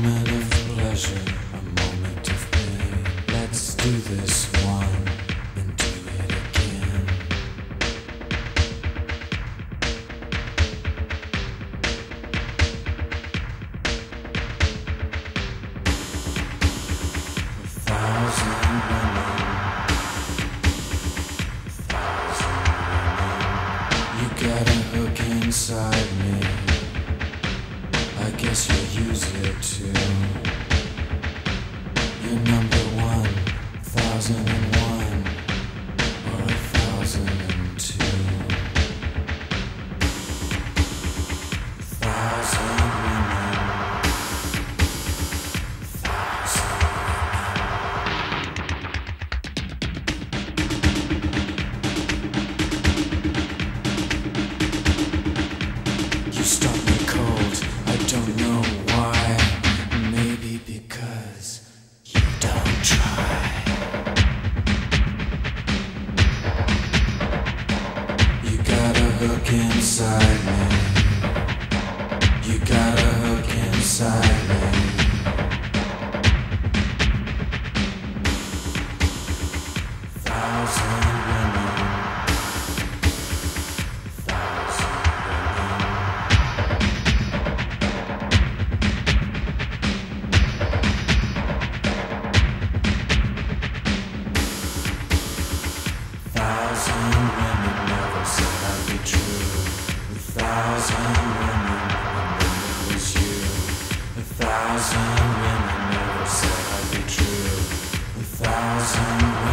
moment of pleasure, a moment of pain. Let's do this one and do it again. A thousand women, a thousand women. You got a hook inside me. I guess you're using too. You're number one, thousand hook inside me. You got a hook inside me. Thousand women. Thousand. Thousand women. A thousand women never said I'd be true. A thousand